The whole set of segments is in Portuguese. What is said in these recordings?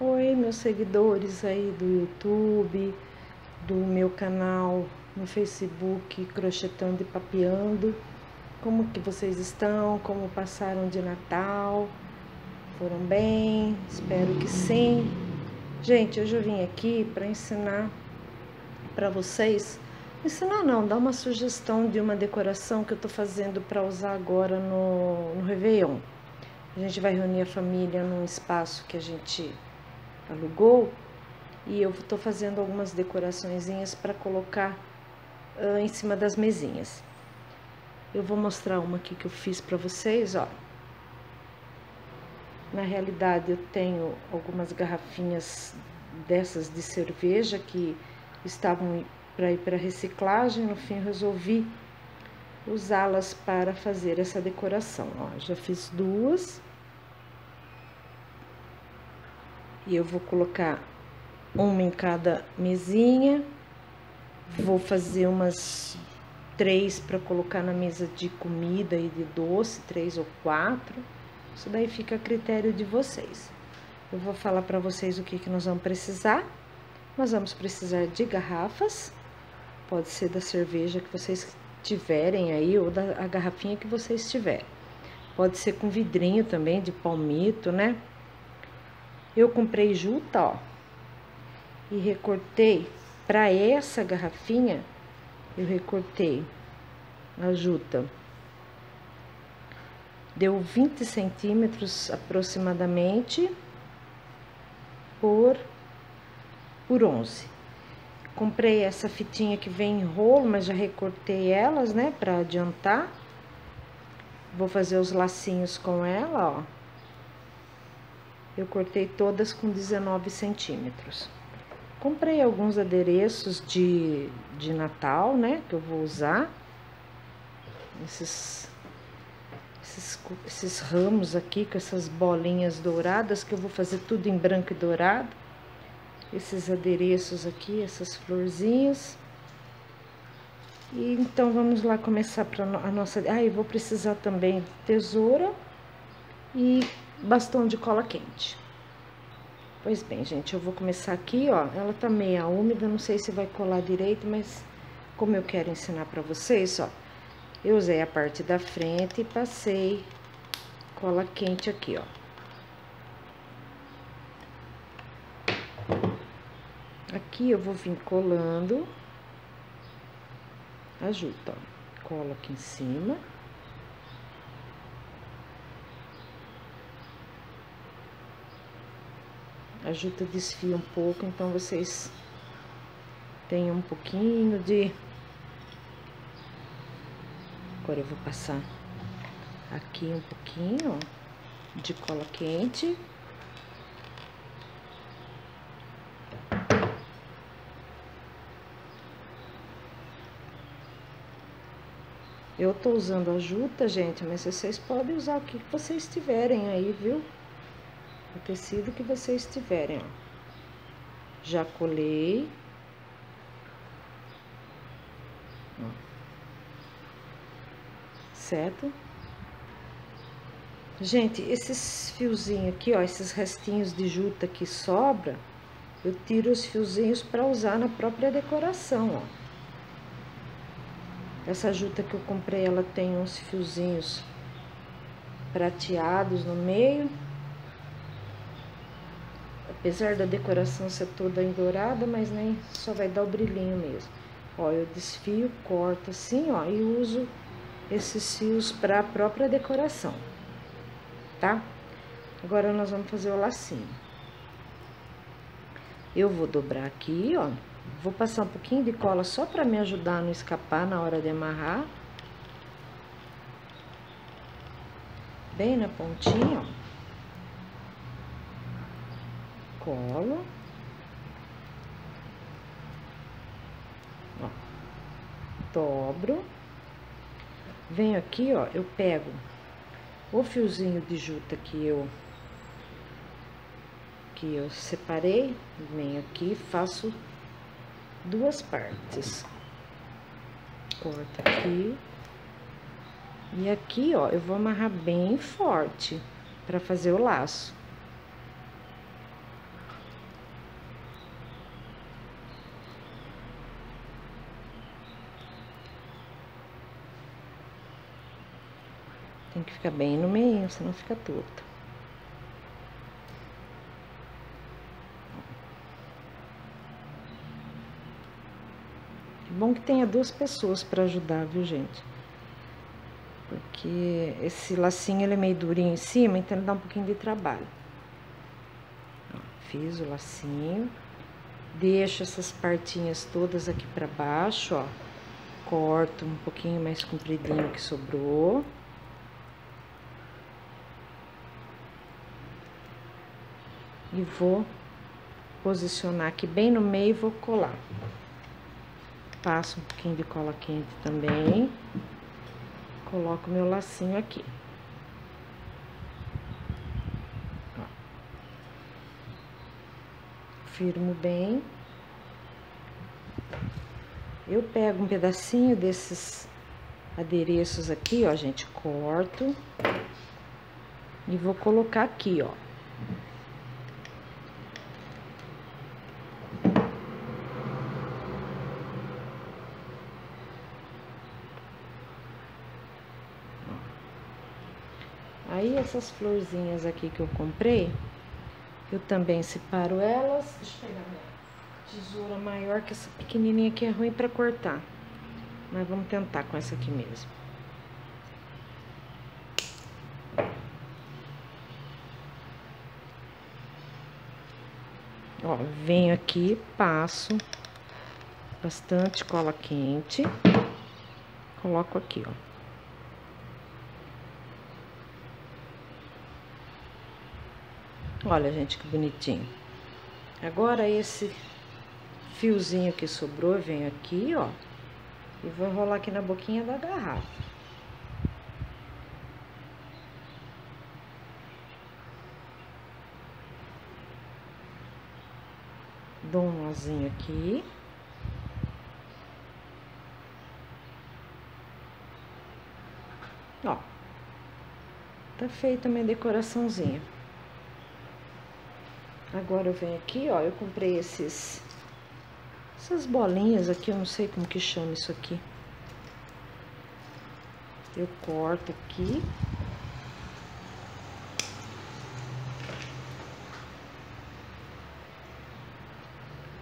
Oi, meus seguidores aí do YouTube, do meu canal no Facebook Crochetando e Papeando. Como que vocês estão? Como passaram de Natal? Foram bem? Espero que sim. Gente, hoje eu vim aqui para ensinar para vocês, ensinar não, dar uma sugestão de uma decoração que eu tô fazendo para usar agora no, no Réveillon. A gente vai reunir a família num espaço que a gente alugou e eu estou fazendo algumas decoraçõezinhas para colocar uh, em cima das mesinhas. Eu vou mostrar uma aqui que eu fiz para vocês, ó. Na realidade, eu tenho algumas garrafinhas dessas de cerveja que estavam para ir para reciclagem. No fim, resolvi usá-las para fazer essa decoração. Ó, já fiz duas. E eu vou colocar uma em cada mesinha. Vou fazer umas três para colocar na mesa de comida e de doce, três ou quatro. Isso daí fica a critério de vocês. Eu vou falar para vocês o que, que nós vamos precisar. Nós vamos precisar de garrafas, pode ser da cerveja que vocês tiverem aí, ou da garrafinha que vocês tiverem. Pode ser com vidrinho também, de palmito, né? Eu comprei juta, ó, e recortei para essa garrafinha, eu recortei a juta. Deu 20 centímetros aproximadamente por, por 11. Comprei essa fitinha que vem em rolo, mas já recortei elas, né, para adiantar. Vou fazer os lacinhos com ela, ó. Eu cortei todas com 19 centímetros. Comprei alguns adereços de, de Natal, né? Que eu vou usar. Esses, esses, esses ramos aqui com essas bolinhas douradas, que eu vou fazer tudo em branco e dourado. Esses adereços aqui, essas florzinhas. E então vamos lá começar para a nossa. Ah, eu vou precisar também tesoura e bastão de cola quente. Pois bem, gente, eu vou começar aqui, ó. Ela tá meia úmida, não sei se vai colar direito, mas como eu quero ensinar pra vocês, ó. Eu usei a parte da frente e passei cola quente aqui, ó. Aqui eu vou vir colando a juta, ó. Colo aqui em cima. Juta desfia um pouco, então vocês tenham um pouquinho de... Agora eu vou passar aqui um pouquinho, de cola quente. Eu tô usando a juta, gente, mas vocês podem usar o que vocês tiverem aí, viu? Tecido que vocês tiverem, ó. Já colei. Ó. Certo? Gente, esses fiozinhos aqui, ó, esses restinhos de juta que sobra, eu tiro os fiozinhos para usar na própria decoração, ó. Essa juta que eu comprei, ela tem uns fiozinhos prateados no meio Apesar da decoração ser toda em dourada, mas nem só vai dar o brilhinho mesmo. Ó, eu desfio, corto assim, ó, e uso esses fios para a própria decoração, tá? Agora, nós vamos fazer o lacinho. Eu vou dobrar aqui, ó, vou passar um pouquinho de cola só para me ajudar a não escapar na hora de amarrar. Bem na pontinha, ó. Colo. Ó, dobro. Venho aqui, ó, eu pego o fiozinho de juta que eu que eu separei, venho aqui, faço duas partes. Corto aqui. E aqui, ó, eu vou amarrar bem forte para fazer o laço. Tem que ficar bem no meio, senão fica torto. Bom que tenha duas pessoas para ajudar, viu, gente? Porque esse lacinho ele é meio durinho em cima, então ele dá um pouquinho de trabalho. Fiz o lacinho. Deixo essas partinhas todas aqui para baixo, ó. Corto um pouquinho mais compridinho que sobrou. E vou posicionar aqui bem no meio e vou colar. Passo um pouquinho de cola quente também. Coloco meu lacinho aqui. Firmo bem. Eu pego um pedacinho desses adereços aqui, ó, gente, corto. E vou colocar aqui, ó. Aí essas florzinhas aqui que eu comprei, eu também separo elas. Deixa eu pegar minha tesoura maior, que essa pequenininha aqui é ruim para cortar. Mas vamos tentar com essa aqui mesmo. Ó, venho aqui, passo bastante cola quente, coloco aqui, ó. Olha, gente, que bonitinho. Agora, esse fiozinho que sobrou, venho aqui, ó. E vou enrolar aqui na boquinha da garrafa. Dou um nozinho aqui. Ó. Tá feita a minha decoraçãozinha. Agora eu venho aqui, ó, eu comprei esses... Essas bolinhas aqui, eu não sei como que chama isso aqui. Eu corto aqui.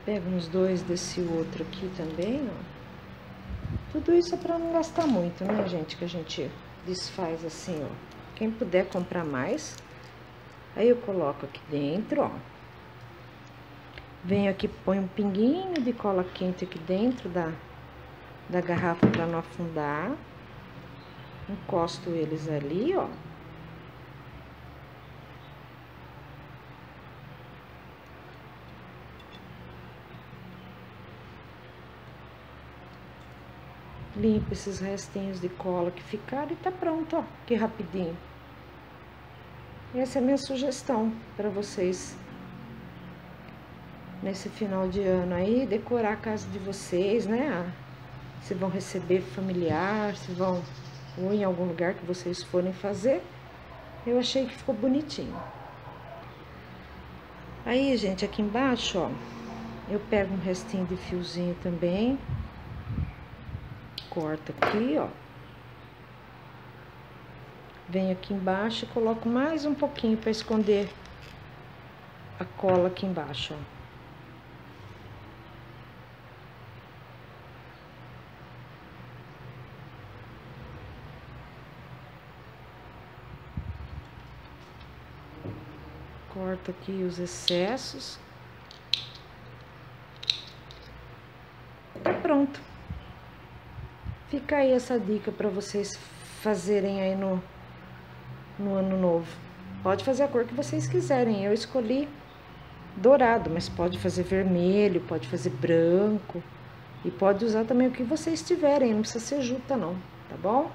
Pego uns dois desse outro aqui também, ó. Tudo isso é pra não gastar muito, né, gente? Que a gente desfaz assim, ó. Quem puder comprar mais, aí eu coloco aqui dentro, ó. Venho aqui, ponho um pinguinho de cola quente aqui dentro da, da garrafa para não afundar. Encosto eles ali, ó. Limpo esses restinhos de cola que ficaram e tá pronto, ó. Que rapidinho. Essa é a minha sugestão para vocês nesse final de ano aí, decorar a casa de vocês, né? Se vão receber familiar, se vão ou em algum lugar que vocês forem fazer. Eu achei que ficou bonitinho. Aí, gente, aqui embaixo, ó, eu pego um restinho de fiozinho também. Corta aqui, ó. Venho aqui embaixo e coloco mais um pouquinho para esconder a cola aqui embaixo, ó. Corto aqui os excessos. Tá pronto. Fica aí essa dica para vocês fazerem aí no, no ano novo. Pode fazer a cor que vocês quiserem. Eu escolhi dourado, mas pode fazer vermelho, pode fazer branco. E pode usar também o que vocês tiverem, não precisa ser juta não, tá bom?